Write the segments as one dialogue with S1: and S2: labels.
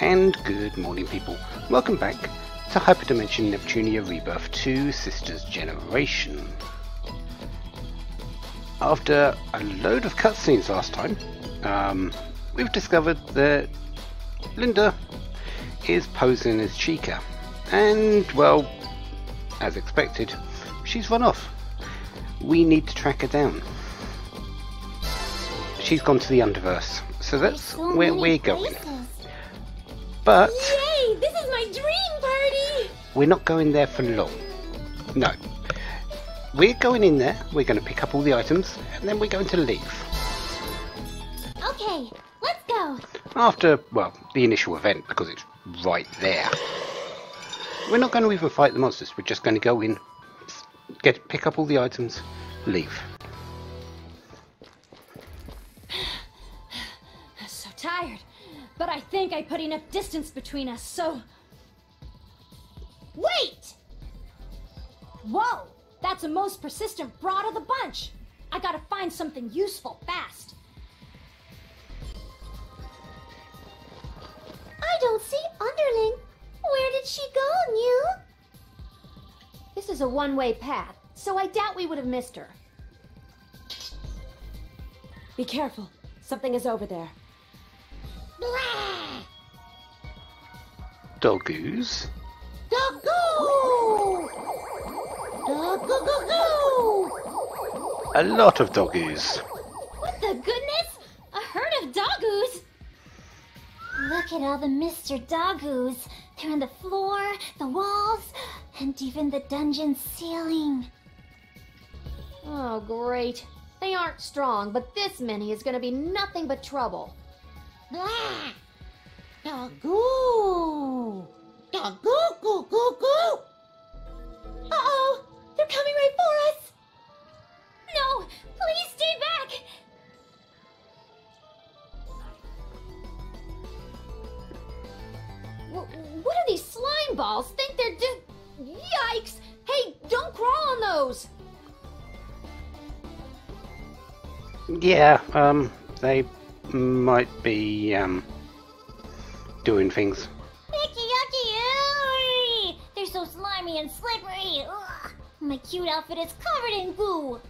S1: And good morning, people. Welcome back to Hyperdimension Neptunia Rebirth 2 Sisters Generation. After a load of cutscenes last time, um, we've discovered that Linda is posing as Chika. And, well, as expected, she's run off. We need to track her down. She's gone to the Underverse, so that's
S2: So
S1: where we're going. But
S2: Yay! This is my dream party!
S1: we're not going there for long. No. We're going in there, we're going to pick up all the items, and then we're going to leave.
S2: Okay, let's go.
S1: After, well, the initial event, because it's right there. We're not going to even fight the monsters, we're just going to go in, get pick up all the items, leave.
S3: I'm so tired. But I think I put enough distance between us, so. Wait! Whoa! That's the most persistent broad of the bunch! I gotta find something useful fast.
S2: I don't see Underling. Where did she go, Mew?
S3: This is a one way path, so I doubt we would have missed her. Be careful. Something is over there.
S2: Blah!
S1: Dogoos.
S2: Doggo! Doggo-go-go!
S1: A lot of dogoos.
S3: What the goodness? A herd of dogoos?
S2: Look at all the Mr. Dogoos. They're on the floor, the walls, and even the dungeon ceiling.
S3: Oh, great. They aren't strong, but this many is gonna be nothing but trouble.
S2: Blah! Doggo! Doggo, go, go, go! Uh-oh! They're coming right for us!
S3: No! Please stay back! Wh- What are these slime balls? Think they're just. Yikes! Hey, don't crawl on those!
S1: Yeah, um, they might be, um, doing things.
S2: Icky, yucky, ew! They're so slimy and slippery! Ugh. My cute outfit is covered in goo!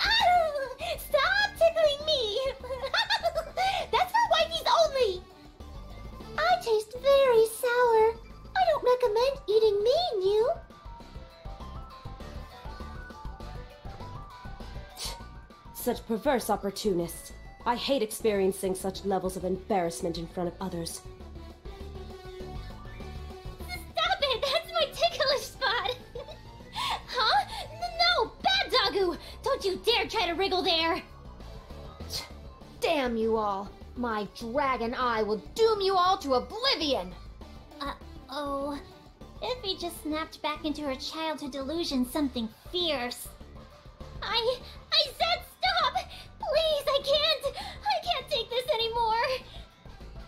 S2: Ow! Stop tickling me! That's for wifeys only! I taste very sour. I don't recommend eating me, Mew.
S4: Such perverse opportunists. I hate experiencing such levels of embarrassment in front of others.
S3: Stop it! That's my ticklish spot! huh? No! Bad! Don't you dare try to wriggle there! Damn you all! My dragon eye will doom you all to oblivion!
S2: Uh-oh. Iffy just snapped back into her childhood delusion something fierce. I... I said! Please, I can't! I can't take this anymore!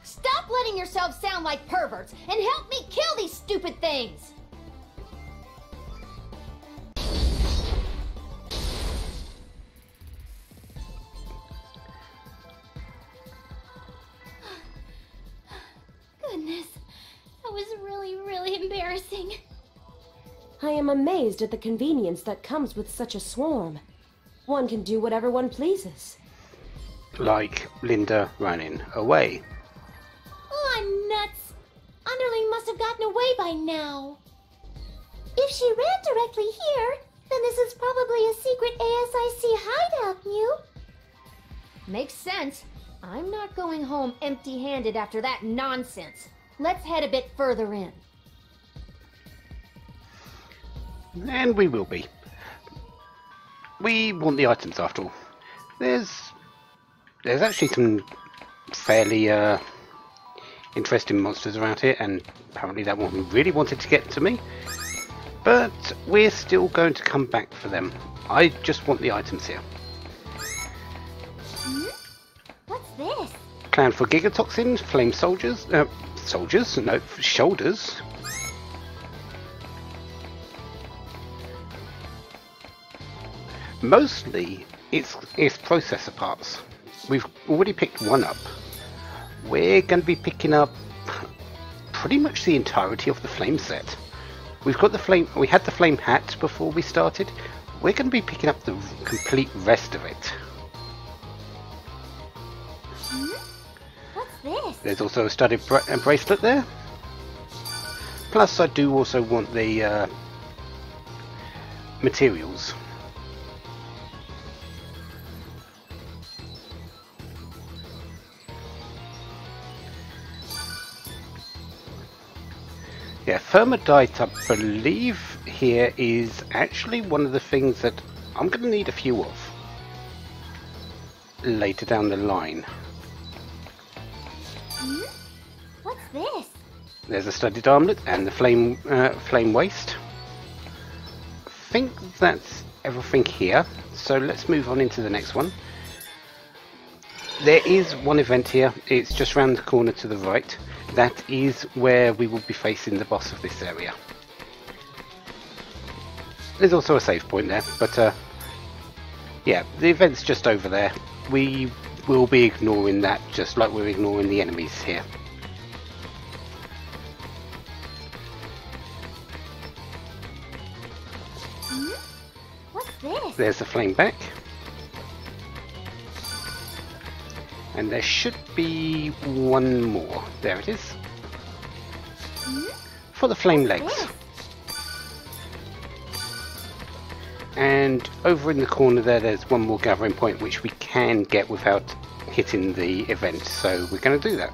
S3: Stop letting yourselves sound like perverts and help me kill these stupid things!
S2: Goodness, that was really, really embarrassing.
S4: I am amazed at the convenience that comes with such a swarm. One can do whatever one pleases.
S1: Like Linda running away.
S2: Oh, nuts! Underling must have gotten away by now. If she ran directly here, then this is probably a secret ASIC hideout, Mew.
S3: Makes sense. I'm not going home empty handed after that nonsense. Let's head a bit further in.
S1: And we will be. We want the items after all. There's there's actually some fairly uh, interesting monsters around here, and apparently that one really wanted to get to me. But we're still going to come back for them. I just want the items here.
S2: What's this?
S1: Clan for Gigatoxin, Flame Soldiers, uh, Soldiers, no, Shoulders. Mostly, it's, it's processor parts. We've already picked one up. we're going to be picking up pretty much the entirety of the flame set. We've got the flame, we had the flame hat before we started. We're going to be picking up the complete rest of it.
S2: What's this?
S1: There's also a studded bra bracelet there. Plus, I do also want the uh, materials. Yeah, thermodite, I believe here is actually one of the things that I'm going to need a few of later down the line.
S2: What's this?
S1: There's a studded armlet and the flame uh, flame waist. I think that's everything here. So let's move on into the next one. There is one event here. It's just round the corner to the right. That is where we will be facing the boss of this area. There's also a save point there, but uh, yeah, the event's just over there. We will be ignoring that just like we're ignoring the enemies here.
S2: What's this?
S1: There's the flame back. And there should be one more. There it is. For the flame legs. And over in the corner there, there's one more gathering point which we can get without hitting the event. So we're going to do that.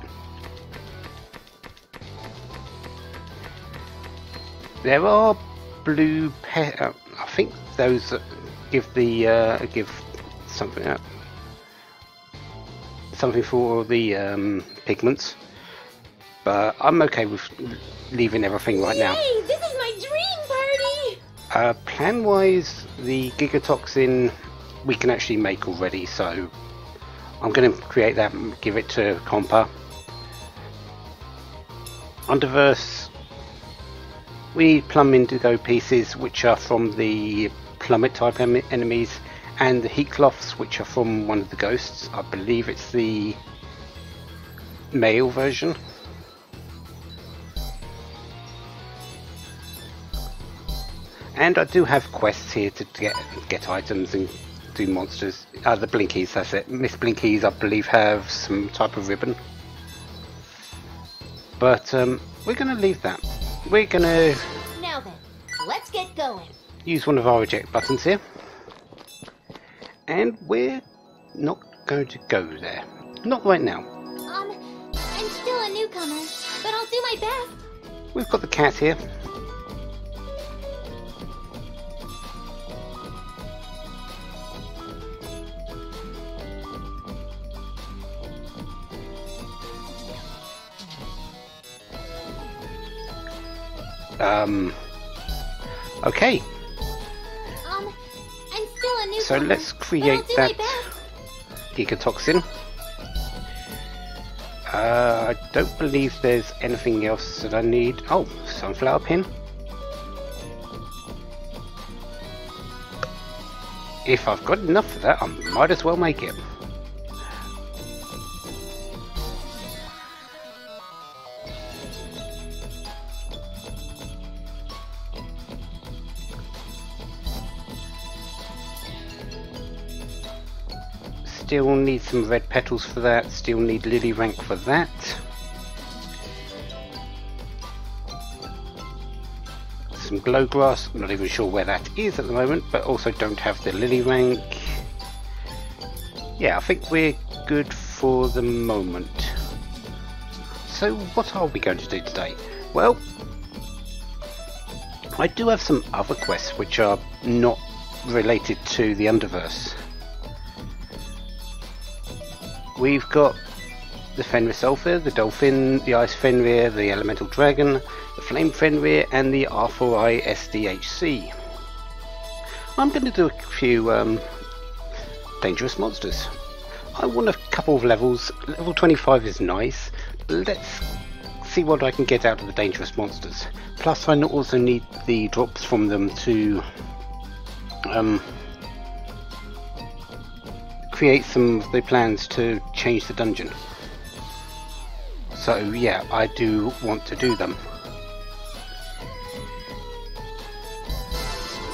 S1: There are blue pe- uh, I think those give the uh, give something up. Something for the um, pigments, but I'm okay with leaving everything right now.
S4: Yay! This is my dream party!
S1: Uh, plan wise, the Gigatoxin we can actually make already, so I'm going to create that and give it to Compa. Underverse, we need plum indigo pieces, which are from the plummet type em- enemies, and the heat cloths, which are from one of the ghosts. I believe it's the male version. And I do have quests here to get get items and do monsters. Uh, the Blinkies, that's it. Miss Blinkies, I believe, have some type of ribbon. But um, we're going to leave that. We're going to
S3: Now then, let's get going.
S1: use one of our eject buttons here. And we're not going to go there. Not right now.
S3: Um, I'm still a newcomer, but I'll do my best.
S1: We've got the cat here. Um. Okay,
S3: Um, I'm still a newcomer.
S1: so let's create that. Gigatoxin. Uh, I don't believe there's anything else that I need. Oh, sunflower pin. If I've got enough of that, I might as well make it. Still need some red petals for that, still need lily rank for that. Some glow grass, not even sure where that is at the moment, but also don't have the lily rank. Yeah, I think we're good for the moment. So what are we going to do today? Well, I do have some other quests which are not related to the Underverse. We've got the Fenrir Sulphur, the Dolphin, the Ice Fenrir, the Elemental Dragon, the Flame Fenrir, and the R4I SDHC. I'm going to do a few um, dangerous monsters. I want a couple of levels. Level 25 is nice, let's see what I can get out of the dangerous monsters. Plus, I also need the drops from them to um, create some of the plans to change the dungeon. So yeah, I do want to do them.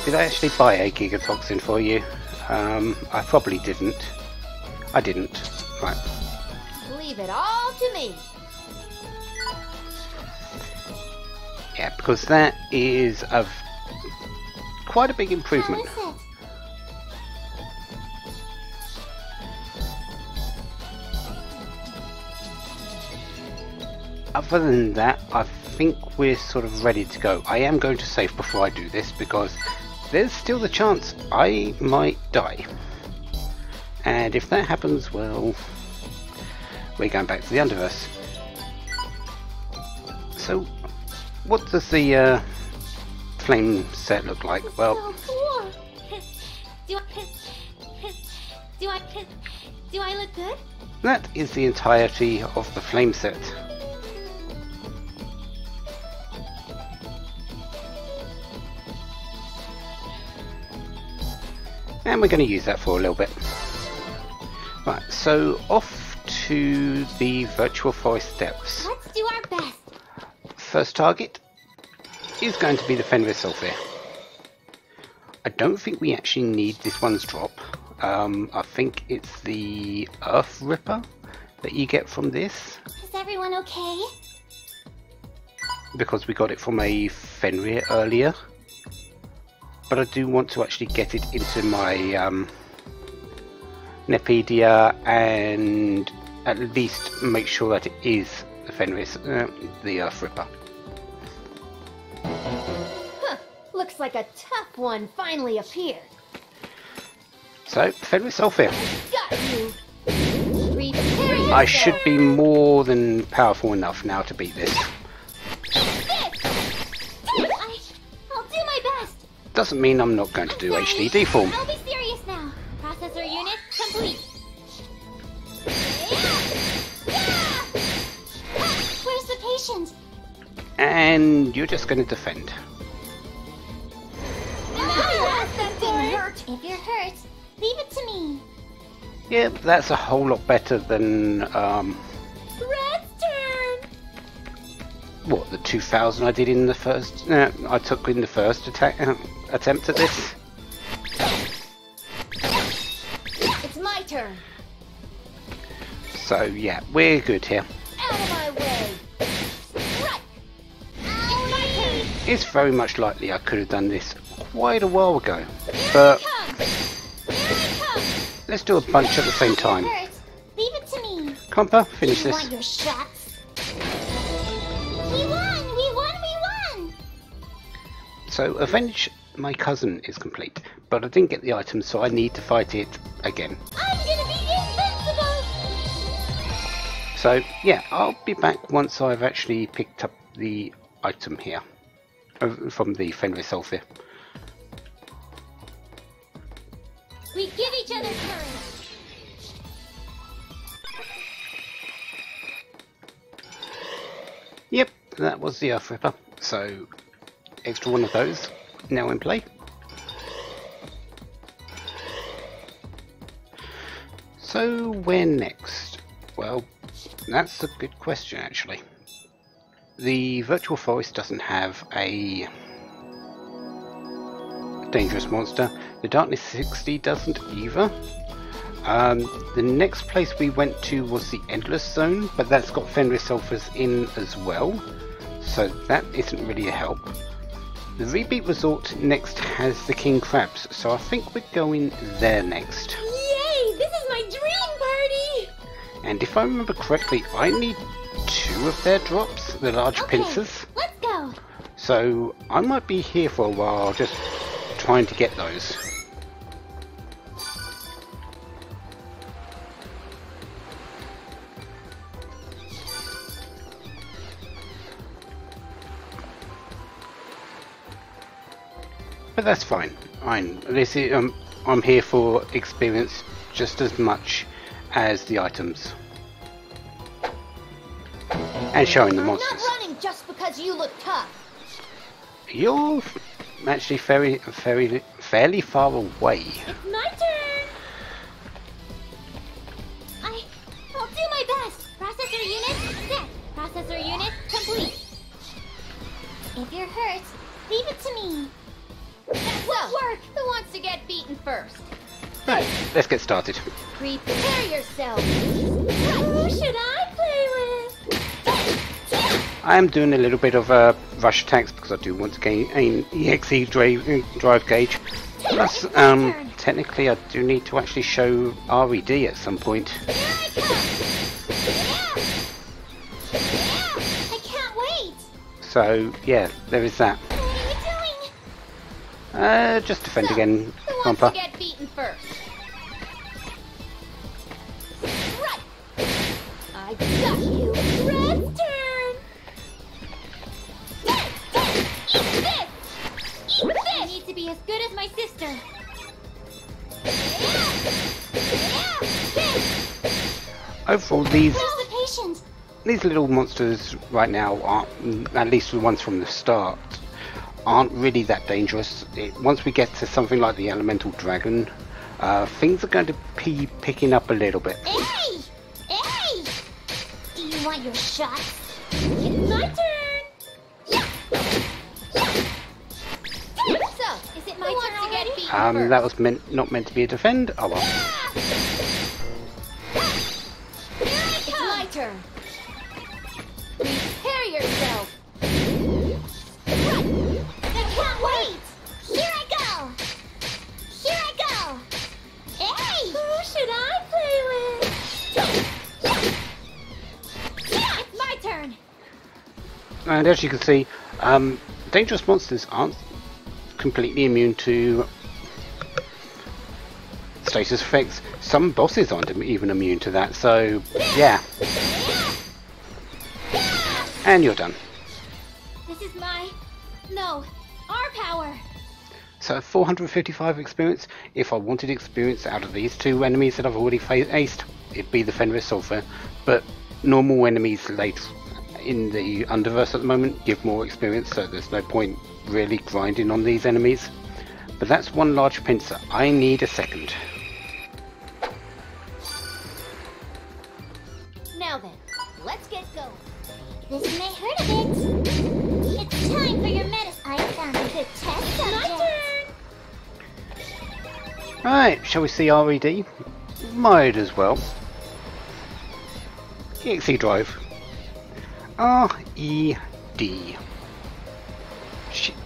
S1: Did I actually buy a Gigatoxin for you? Um, I probably didn't. I didn't. Right.
S3: Leave it all to me.
S1: Yeah, because that is a quite a big improvement. Other than that, I think we're sort of ready to go. I am going to save before I do this because there's still the chance I might die. And if that happens, well, we're going back to the Underverse. So, what does the uh, flame set look like? Well,
S2: So cool.
S3: Do I... Do I... Do I look good?
S1: that is the entirety of the flame set. And we're going to use that for a little bit. Right, so off to the Virtual Forest Steps.
S2: Let's do our best.
S1: First target is going to be the Fenris Sulfur. I don't think we actually need this one's drop. Um, I think it's the Earth Ripper that you get from this
S2: Is everyone okay?
S1: because we got it from a Fenrir earlier. But I do want to actually get it into my um, Nepedia and at least make sure that it is the Fenris, uh, the Earth Ripper.
S3: Looks like a tough one finally appeared.
S1: So, Fenris Sulfur.
S3: Got you. Prepare
S1: I should be more than powerful enough now to beat this. Doesn't mean I'm not going to do HDD form.
S2: I'll be serious now. Processor unit complete. Where's the patient?
S1: And you're just going to defend.
S2: that didn't hurt. If you're hurt, leave it to me.
S1: Yeah, that's a whole lot better than, um, what, the 2000 I did in the first, uh, I took in the first attack, uh, attempt at this.
S3: It's my turn.
S1: So yeah, we're good here.
S3: Out of my way. Right.
S1: It's very much likely I could have done this quite a while ago, but
S2: Come. Here I come.
S1: let's do a bunch at the same time.
S2: Leave it to me.
S1: Compa, finish this. So avenge my cousin is complete, but I didn't get the item, so I need to fight it again.
S2: I'm gonna be invincible!
S1: So yeah, I'll be back once I've actually picked up the item here from the Fenris Sulfur.
S2: We give each other courage.
S1: Yep, that was the Earth Ripper. So extra one of those now in play. So where next? Well, that's a good question actually. The Virtual Forest doesn't have a dangerous monster. The Darkness 60 doesn't either. Um, the next place we went to was the Endless Zone, but that's got Fenris Sulfurs in as well, so that isn't really a help. The Rebeat Resort next has the King Crabs, so I think we're going there next.
S3: Yay! This is my dream party!
S1: And if I remember correctly, I need two of their drops, the large
S2: Okay,
S1: pincers,
S2: let's go.
S1: so I might be here for a while just trying to get those. But that's fine. Fine. This is, um, I'm here for experience just as much as the items. And showing the monsters.
S3: I'm not running just because you look tough.
S1: You're actually very, very, fairly far away.
S2: It's
S1: let's get started.
S3: Prepare yourself.
S2: Who should I play with?
S1: I am doing a little bit of uh, rush attacks because I do want to gain an EXE drive, drive gauge. Plus, um, technically I do need to actually show RED at some point.
S3: Here I come. Yeah.
S2: I can't wait.
S1: So, yeah, there is that.
S2: What are you doing?
S1: Uh, just defend again,
S3: Who
S1: Overall, these
S2: the
S1: these little monsters right now aren't, at least the ones from the start, aren't really that dangerous. It, once we get to something like the elemental dragon, uh, things are going to be picking up a little bit.
S2: Hey! Hey! Do you want your shot? It's my turn.
S3: So, is it my turn to get beaten
S1: Um,
S3: first?
S1: that was meant not meant to be a defend. Oh well. And as you can see, um, dangerous monsters aren't completely immune to status effects. Some bosses aren't even immune to that. So yeah. And you're done.
S3: This is my... No, our power.
S1: So 455 experience. If I wanted experience out of these two enemies that I've already faced, it'd be the Fenris Sulfur. But normal enemies late in the Underverse at the moment give more experience, so there's no point really grinding on these enemies. But that's one large pincer. I need a second.
S3: Now then, let's get going.
S2: This may hurt a bit. It's time for your medicine. I found a good test subject.
S1: Right, shall we see RED? Might as well. EXE drive. R-E-D.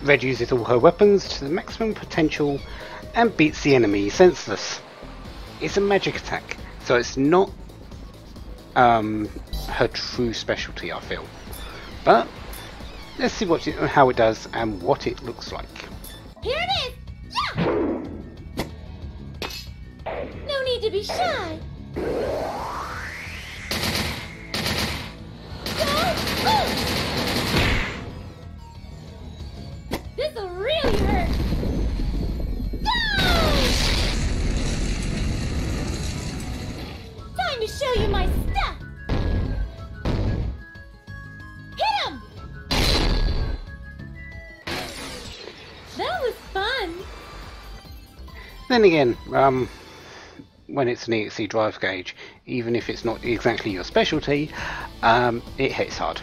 S1: Red uses all her weapons to the maximum potential and beats the enemy senseless. It's a magic attack, so it's not um, her true specialty, I feel. But let's see what it, how it does and what it looks like.
S3: Here it is! Yeah! No need to be shy. This'll really hurt. Time to show you my stuff. Hit him! That was fun.
S1: Then again, um, when it's an EXE drive gauge, even if it's not exactly your specialty, um, it hits hard.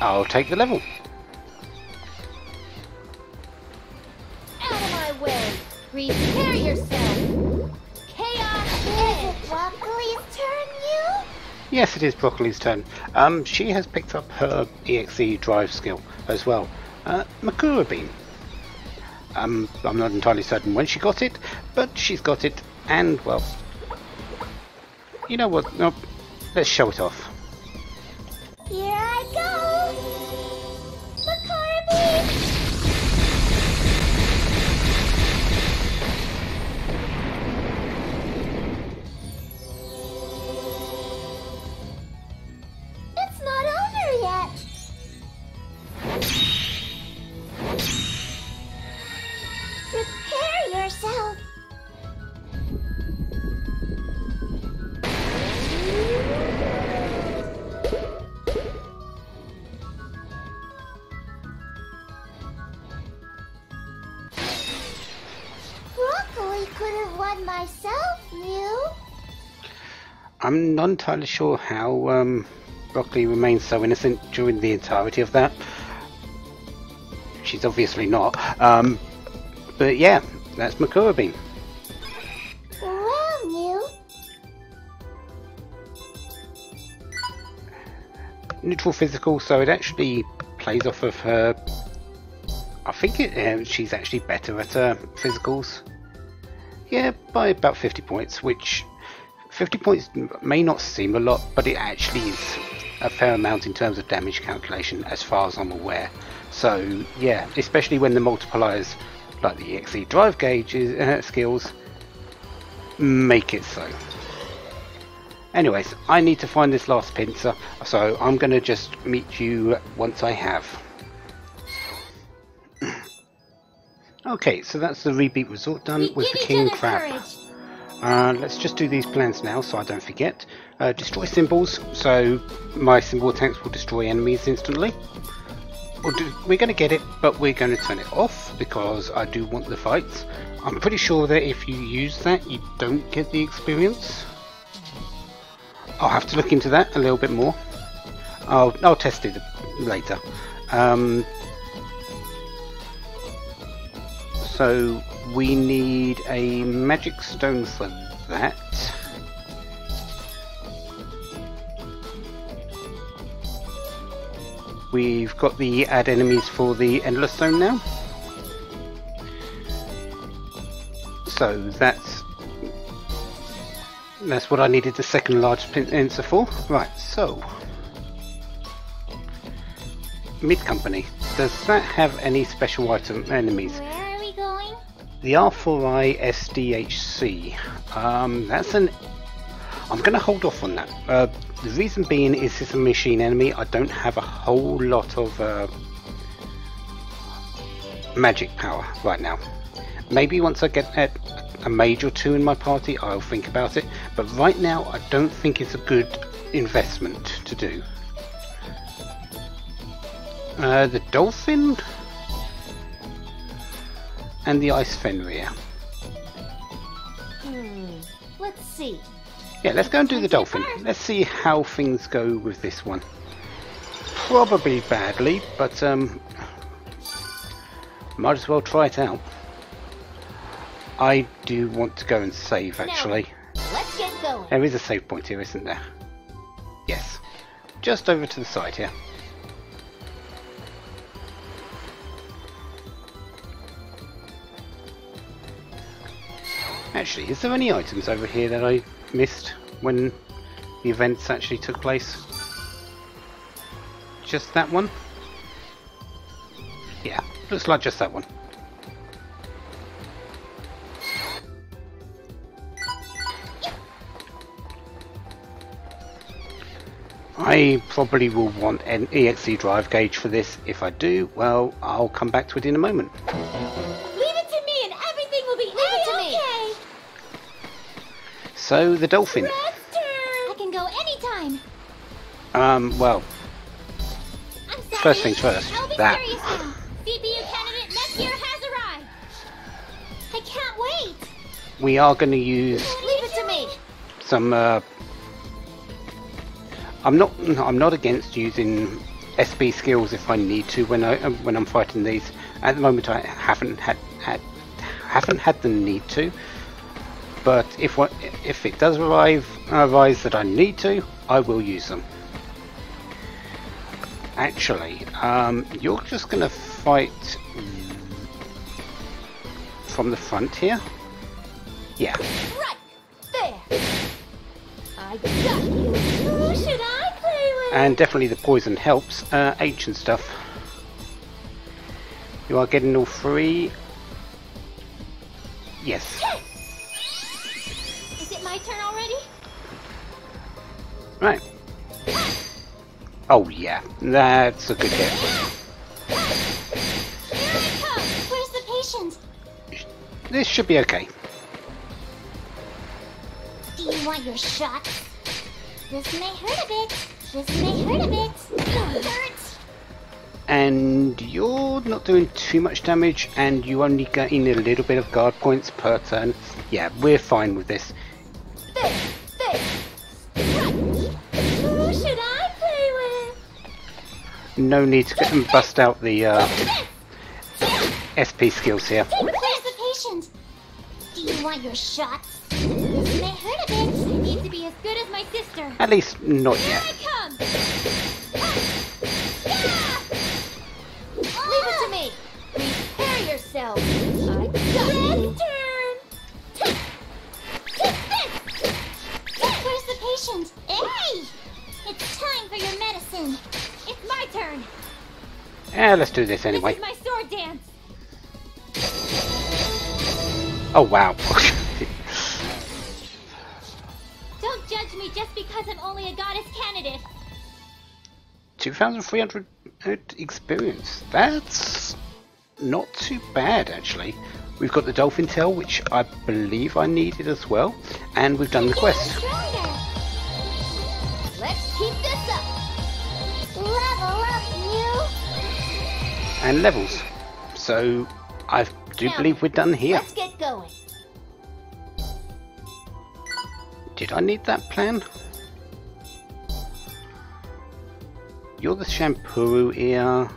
S1: I'll take the level.
S3: Out of my way! Prepare yourself! Chaos
S2: Is it Broccoli's turn, you?
S1: Yes, it is Broccoli's turn. Um, she has picked up her EXE drive skill as well. Uh, Makura Beam. Um, I'm not entirely certain when she got it, but she's got it, and well, you know what? No, let's show it off.
S2: Here I go.
S1: I'm not entirely sure how um, Broccoli remains so innocent during the entirety of that. She's obviously not. Um, but yeah, that's Makura.
S2: Well, Mew.
S1: Neutral physical, so it actually plays off of her. I think it, uh, she's actually better at uh, physicals. Yeah, by about 50 points, which 50 points may not seem a lot, but it actually is a fair amount in terms of damage calculation, as far as I'm aware. So yeah, especially when the multipliers, like the EXE drive gauges uh, skills, make it so. Anyways, I need to find this last pincer, so I'm going to just meet you once I have. okay, so that's the rebeat resort done
S3: We
S1: with the King Crab.
S3: courage.
S1: Uh, let's just do these plans now so I don't forget. Uh, destroy symbols, so my symbol tanks will destroy enemies instantly. We're going to get it, but we're going to turn it off because I do want the fights. I'm pretty sure that if you use that, you don't get the experience. I'll have to look into that a little bit more. I'll, I'll test it later. Um, so we need a magic stone for that. We've got the add enemies for the endless stone now. So that's that's what I needed the second large pincer for. Right, so mid company. Does that have any special item enemies? The R4I SDHC. Um, that's an. I'm going to hold off on that. Uh, the reason being is it's a machine enemy. I don't have a whole lot of uh, magic power right now. Maybe once I get a, a mage or two in my party, I'll think about it. But right now, I don't think it's a good investment to do. Uh, the dolphin and the ice fenrir.
S4: Hmm. Let's see.
S1: Yeah, let's go and do the dolphin. Let's see how things go with this one. Probably badly, but um, might as well try it out. I do want to go and save actually.
S3: Let's get going.
S1: There is a save point here, isn't there? Yes. Just over to the side here. Actually, is there any items over here that I missed when the events actually took place? Just that one? Yeah, looks like just that one. I probably will want an EXE drive gauge for this. If I do, well, I'll come back to it in a moment. So, the dolphin.
S3: I can go anytime.
S1: Um, well. First things first, that.
S3: serious now. Candidate Nepgear has arrived. I can't wait.
S1: we are going to use
S2: Leave it to me.
S1: some. Uh, I'm not. I'm not against using SP skills if I need to when I when I'm fighting these. At the moment, I haven't had had haven't had the need to. But if what if it does arrive arise that I need to, I will use them. Actually, um, you're just going to fight from the front here. Yeah.
S3: Right there. I got you. Who should I play with?
S1: And definitely the poison helps. Uh, H and stuff. You are getting all three. Yes. Right. Oh yeah, that's a good hit.
S3: Here it comes.
S2: Where's the patient?
S1: This should be okay.
S2: Do you want your shot? This may hurt a bit. This may hurt a bit. It hurts.
S1: and you're not doing too much damage, and you only getting a little bit of guard points per turn. Yeah, we're fine with this.
S3: This,
S1: No need to get and bust out the uh, SP skills here.
S2: Where's the patient? Do you want your shots? This may hurt a bit.
S3: I need to be as good as my sister.
S1: At least not
S3: Here
S1: yet.
S3: I come!
S2: Leave it to me. Prepare yourself. I got you.
S3: turn!
S2: Where's the patient? Hey! It's time for your medicine.
S3: It's my turn!
S1: Yeah, let's do this anyway.
S3: This my sword dance!
S1: Oh wow.
S3: Don't judge me just because I'm only a goddess candidate!
S1: 2,300 experience. That's not too bad actually. We've got the dolphin tail, which I believe I needed as well, and we've done the quest.
S2: Let's keep
S1: and levels. So I do
S2: Now,
S1: believe we're done here.
S2: Let's get going.
S1: Did I need that plan? You're the shampoo ear.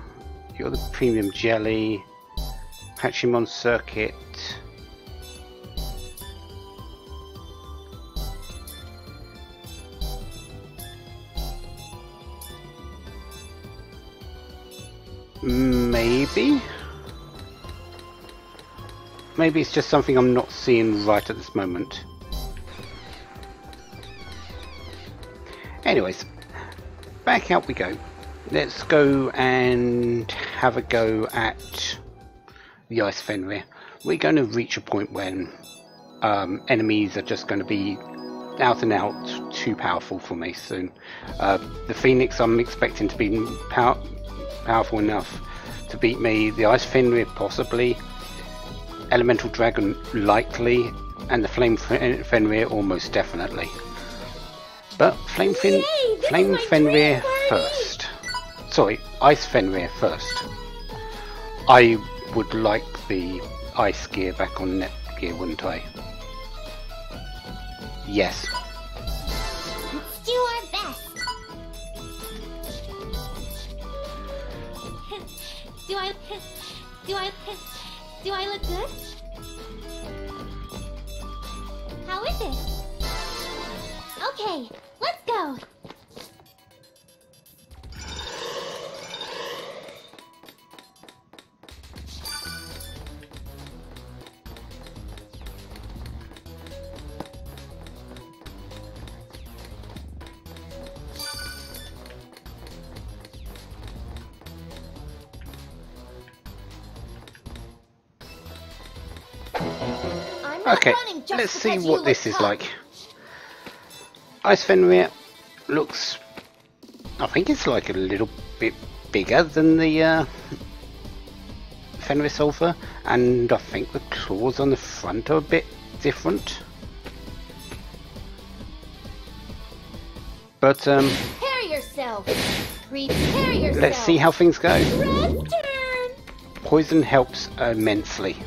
S1: You're the premium jelly. Pachimon circuit. Maybe. Maybe it's just something I'm not seeing right at this moment. Anyways, back out we go. Let's go and have a go at the Ice Fenrir. We're going to reach a point when um, enemies are just going to be out and out too powerful for me soon. Uh, the Phoenix I'm expecting to be pow- powerful enough to beat me. The Ice Fenrir possibly. Elemental Dragon likely. And the Flame Fenrir almost definitely. But Flame, Fen-
S3: Yay,
S1: Flame Fenrir first. Sorry, Ice Fenrir first. I would like the ice gear back on net gear, wouldn't I? Yes.
S2: Do
S3: I... Do I... Do I look good? How is it? Okay,
S1: Okay, let's see what this is like. Ice Fenrir looks. I think it's like a little bit bigger than the uh, Fenrir Sulfur, and I think the claws on the front are a bit different. But um,
S2: Prepare yourself. Prepare yourself.
S1: let's see how things go. Poison helps immensely.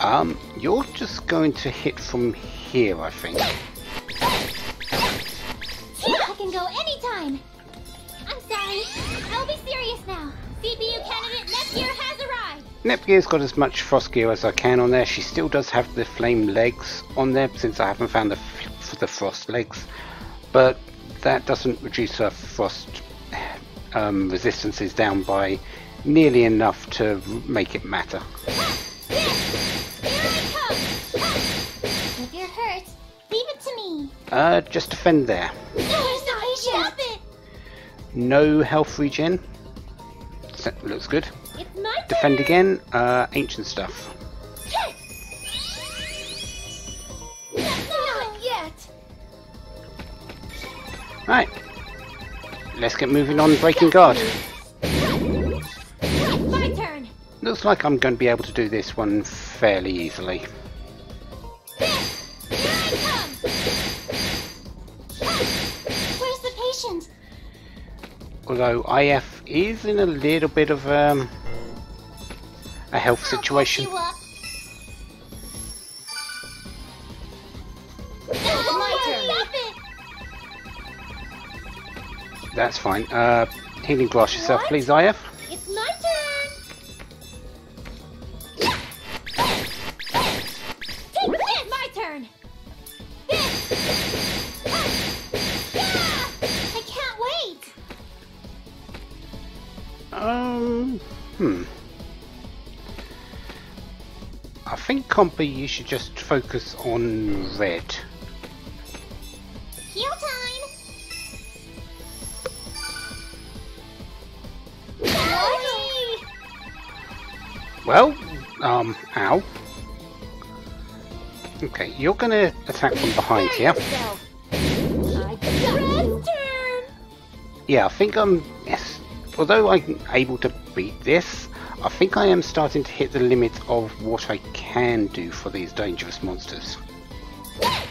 S1: Um, you're just going to hit from here, I think.
S3: I can go anytime! I'm sorry. I'll be serious now. CPU candidate Nepgear has arrived!
S1: Nepgear's got as much frost gear as I can on there. She still does have the flame legs on there since I haven't found the, f- the frost legs. But that doesn't reduce her frost um, resistances down by nearly enough to make it matter. Uh, just defend there.
S2: Where's the
S3: Stop
S2: patient?
S3: it!
S1: No health regen. So, looks good.
S3: It's my turn!
S1: Defend again. Uh, ancient stuff.
S2: Not yet.
S1: Right. Let's get moving on breaking guard.
S3: My turn!
S1: Looks like I'm going to be able to do this one fairly easily. Although IF is in a little bit of um, a health situation.
S2: I'll patch you up.
S3: My turn.
S2: Stop it!
S1: That's fine. Uh, healing glass yourself, please, IF. Um, hmm. I think, Compy, you should just focus on red.
S2: Heal time! Sorry!
S1: Well, um, ow. Okay, you're gonna attack from behind here.
S3: Yourself. I got you.
S2: Red's turn!
S1: Yeah, I think I'm. Although I'm able to beat this, I think I am starting to hit the limit of what I can do for these dangerous monsters.
S2: I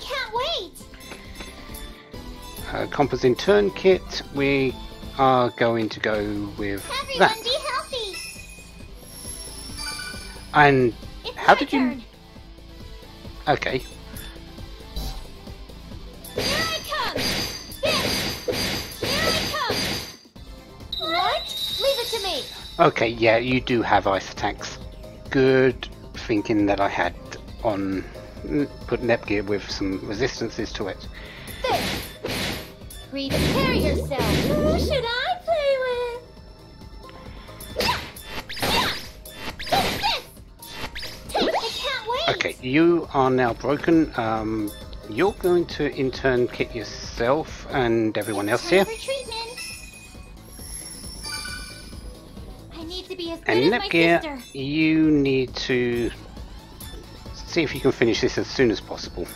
S2: can't wait!
S1: Uh, Compass in turn kit, we are going to go with
S2: Everyone
S1: that.
S2: be healthy!
S1: And
S2: It's
S1: how did you? Okay, okay, yeah, you do have ice attacks. Good thinking that I had on mm, put Nepgear with some resistances to it.
S3: There. Yourself.
S2: Who should I play with? I can't wait!
S1: Okay, you are now broken. Um, you're going to in turn kit yourself and everyone else here. And Nepgear, you need to see if you can finish this as soon as possible.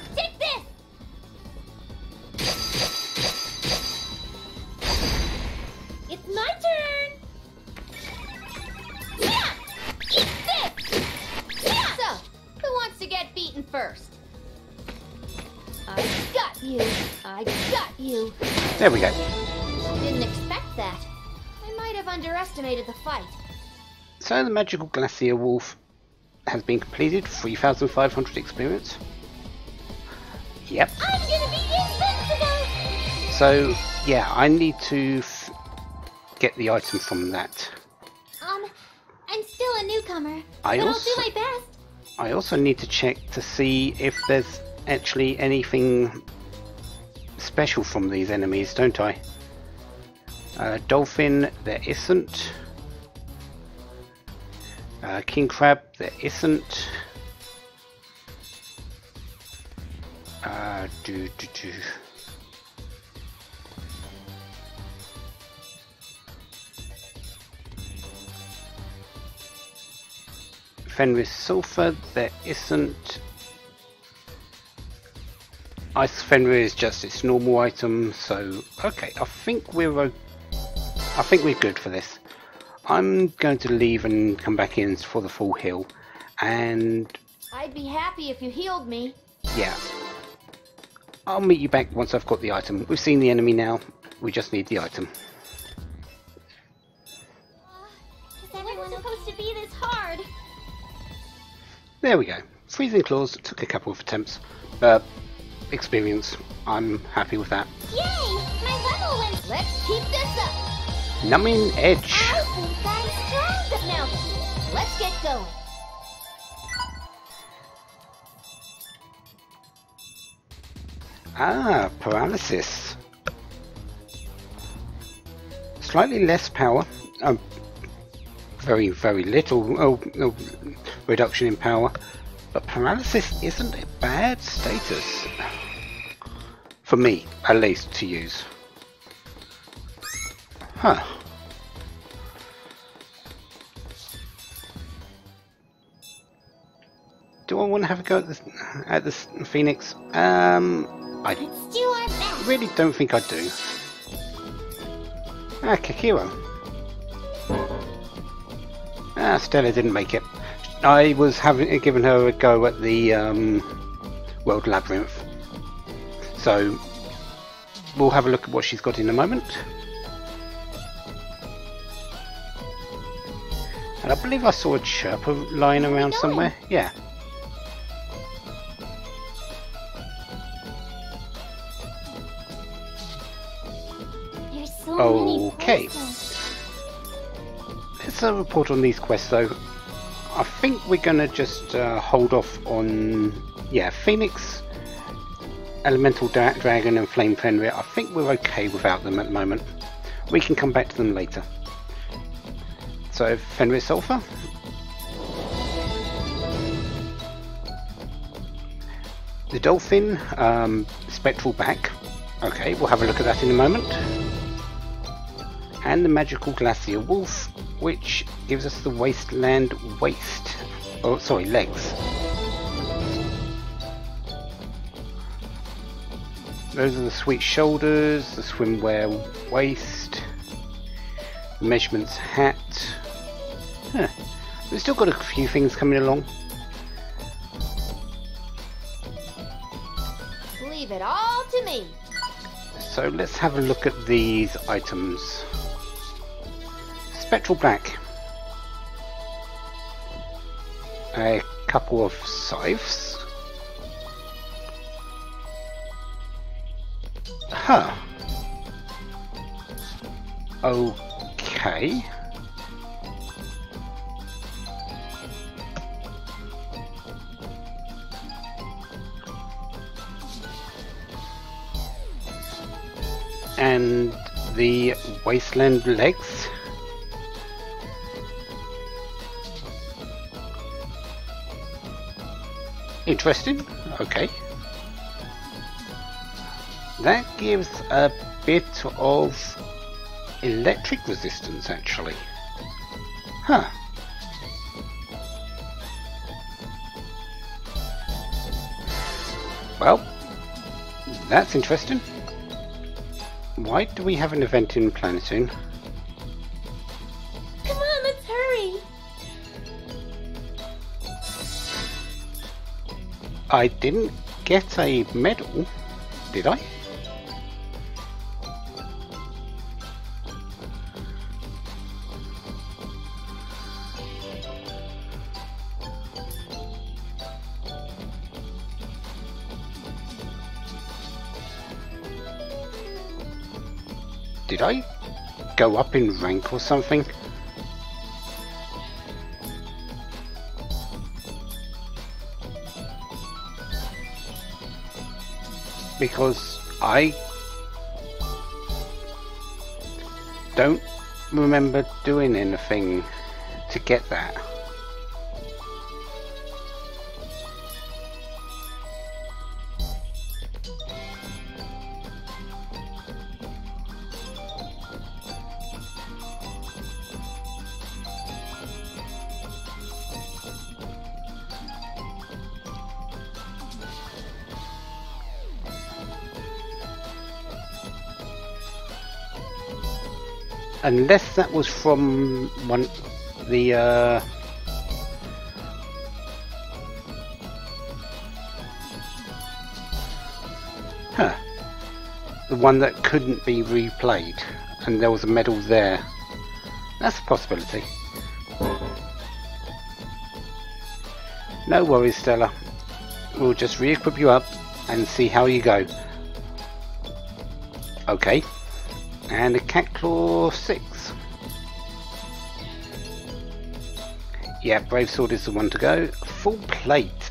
S3: So the
S1: magical glacier wolf has been completed. 3,500 experience. Yep.
S2: I'm gonna be invincible!
S1: So yeah, I need to f- get the item from that.
S2: Um, I'm still a newcomer,
S1: I
S2: but
S1: also-
S2: I'll do my best.
S1: I also need to check to see if there's actually anything special from these enemies, don't I? Uh, dolphin, there isn't. Uh, king crab, there isn't. Uh, do, do, do. Fenrir sulfur, there isn't. Ice Fenrir is just its normal item, so okay. I think we're I think we're good for this. I'm going to leave and come back in for the full heal, and
S3: I'd be happy if you healed me.
S1: yeah, I'll meet you back once I've got the item. We've seen the enemy now. We just need the item.
S2: Is everyone supposed to be this hard?
S1: There we go. Freezing claws took a couple of attempts. Uh, experience. I'm happy with that.
S2: Yay! My level went.
S3: Let's keep this up.
S1: Numbing edge.
S2: I think I'm strong.
S3: Now let's get going.
S1: Ah, paralysis. Slightly less power. Um, very, very little oh, oh, reduction in power. But paralysis isn't a bad status. For me, at least, to use. Huh. Do I want to have a go at this, at this Phoenix? Um, I really don't think I do. Ah, Kakiro. Ah, Stella didn't make it. I was having given her a go at the um, World Labyrinth. So, we'll have a look at what she's got in a moment. And I believe I saw a chirper lying around somewhere. Yeah.
S2: So
S1: Okay. Let's uh, report on these quests though. I think we're gonna just uh, hold off on yeah Phoenix, Elemental Dra- Dragon, and Flame Fenrir. I think we're okay without them at the moment. We can come back to them later. So Fenrir Sulfur. The Dolphin, um, Spectral Back. Okay, we'll have a look at that in a moment and the magical glacier wolf, which gives us the wasteland waist. Oh, sorry, legs. Those are the sweet shoulders, the swimwear waist, the measurements hat. Huh. We've still got a few things coming along.
S3: Leave it all to me.
S1: So let's have a look at these items. Spectral Black. A couple of scythes. Huh. Okay. And the wasteland legs. Interesting. Okay. That gives a bit of electric resistance actually. Huh. Well, that's interesting. Why do we have an event in Planeptune?
S3: Come on, let's hurry.
S1: I didn't get a medal, did I? I go up in rank or something? Because I don't remember doing anything to get that. Unless that was from one the uh Huh. The one that couldn't be replayed and there was a medal there. That's a possibility. No worries, Stella. We'll just re-equip you up and see how you go. Okay. And a cat claw six. Yeah, brave sword is the one to go. Full plate.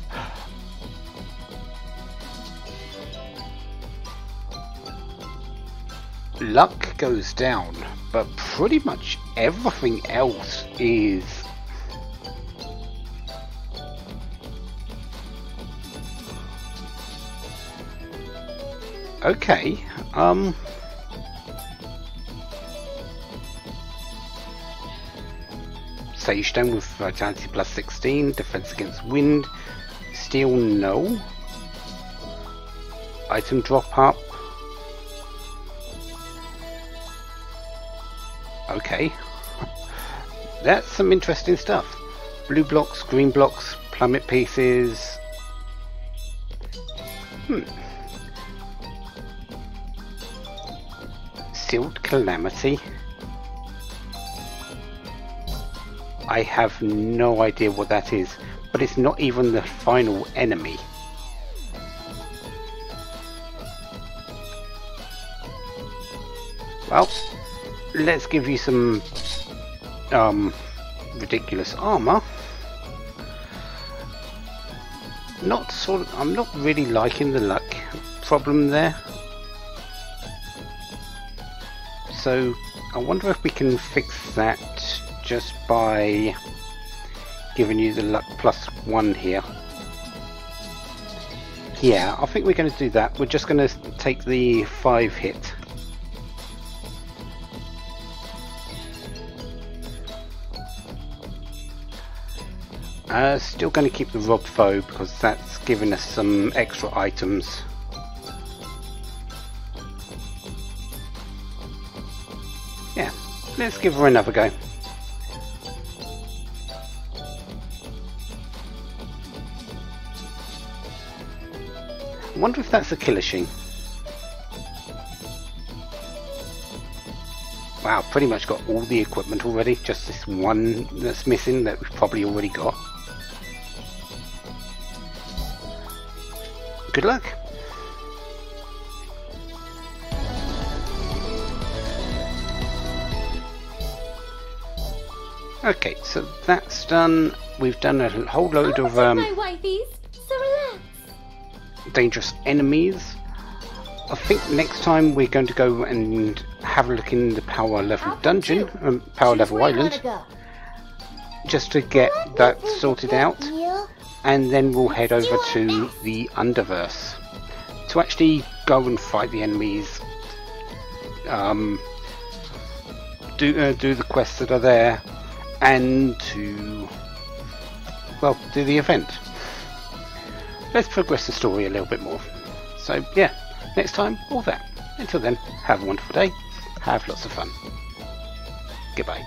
S1: Luck goes down, but pretty much everything else is okay. Um. Sage Stone with Vitality plus 16, Defense against Wind, Steel no. Item drop up. Okay. That's some interesting stuff. Blue blocks, green blocks, plummet pieces. Hmm. Sealed Calamity? I have no idea what that is, but it's not even the final enemy. Well, let's give you some um, ridiculous armor. Not sort of, I'm not really liking the luck problem there. So I wonder if we can fix that just by giving you the luck plus one here. Yeah, I think we're going to do that. We're just going to take the five hit. Uh, still going to keep the rob foe because that's giving us some extra items. Yeah, let's give her another go. I wonder if that's a killer sheen. Wow, pretty much got all the equipment already, just this one that's missing that we've probably already got. Good luck. Okay, so that's done. We've done a whole load of um, dangerous enemies. I think next time we're going to go and have a look in the power level dungeon, um, power level island, just to get that sorted out. and then we'll head over to the Underverse to actually go and fight the enemies, um, do uh, do the quests that are there, and to well do the event. Let's progress the story a little bit more. So yeah, next time all that. Until then, have a wonderful day. Have lots of fun. Goodbye.